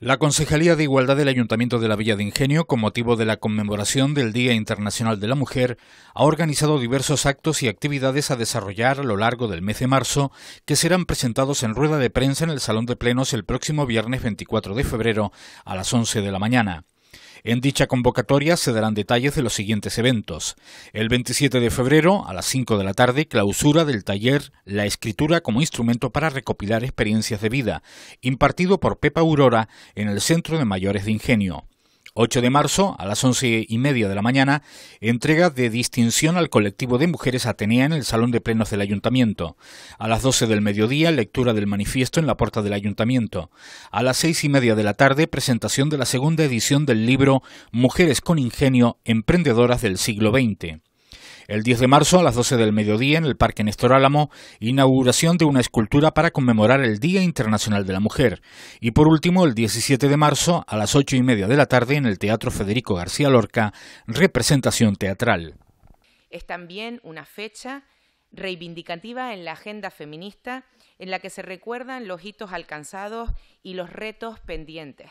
La Concejalía de Igualdad del Ayuntamiento de la Villa de Ingenio, con motivo de la conmemoración del Día Internacional de la Mujer, ha organizado diversos actos y actividades a desarrollar a lo largo del mes de marzo, que serán presentados en rueda de prensa en el Salón de Plenos el próximo viernes 24 de febrero a las 11 de la mañana. En dicha convocatoria se darán detalles de los siguientes eventos. El 27 de febrero, a las 5 de la tarde, clausura del taller La escritura como instrumento para recopilar experiencias de vida, impartido por Pepa Aurora en el Centro de Mayores de Ingenio. 8 de marzo, a las once y media de la mañana, entrega de distinción al colectivo de mujeres Atenea en el Salón de Plenos del Ayuntamiento. A las 12 del mediodía, lectura del manifiesto en la puerta del Ayuntamiento. A las seis y media de la tarde, presentación de la segunda edición del libro Mujeres con Ingenio, Emprendedoras del siglo XX. El 10 de marzo, a las 12 del mediodía, en el Parque Néstor Álamo, inauguración de una escultura para conmemorar el Día Internacional de la Mujer. Y por último, el 17 de marzo, a las 8 y media de la tarde, en el Teatro Federico García Lorca, representación teatral. Es también una fecha reivindicativa en la agenda feminista en la que se recuerdan los hitos alcanzados y los retos pendientes.